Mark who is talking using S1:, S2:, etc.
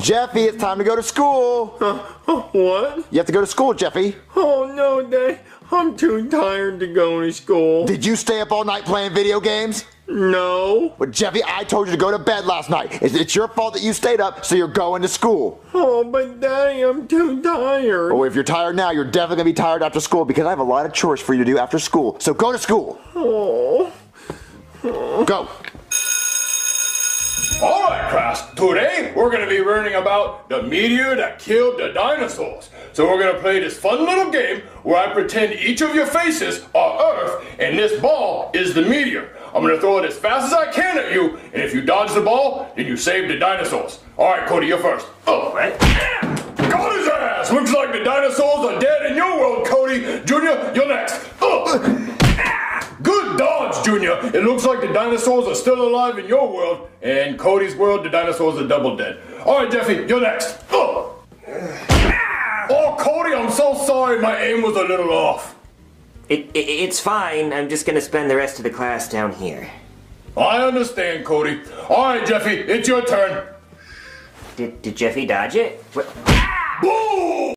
S1: Jeffy, it's time to go to school.
S2: Uh, uh, what?
S1: You have to go to school, Jeffy.
S2: Oh no, Dad. I'm too tired to go to school.
S1: Did you stay up all night playing video games?
S2: No.
S1: But Jeffy, I told you to go to bed last night. It's, it's your fault that you stayed up, so you're going to school.
S2: Oh, but Daddy, I'm too tired.
S1: Oh, if you're tired now, you're definitely gonna be tired after school because I have a lot of chores for you to do after school. So go to school.
S2: Oh.
S1: Go.
S3: Class. Today we're gonna be learning about the meteor that killed the dinosaurs. So we're gonna play this fun little game where I pretend each of your faces are Earth and this ball is the meteor. I'm gonna throw it as fast as I can at you, and if you dodge the ball, then you save the dinosaurs. Alright, Cody, you're first. Oh, right. Got his ass! Looks like the dinosaurs are dead in your world, Cody. Junior, you're next. Oh. Junior. It looks like the dinosaurs are still alive in your world, and Cody's world, the dinosaurs are double dead. All right, Jeffy, you're next. Oh, oh Cody, I'm so sorry. My aim was a little off.
S4: It, it, it's fine. I'm just gonna spend the rest of the class down here.
S3: I understand, Cody. All right, Jeffy, it's your turn.
S4: Did, did Jeffy dodge it? What?
S3: Boom!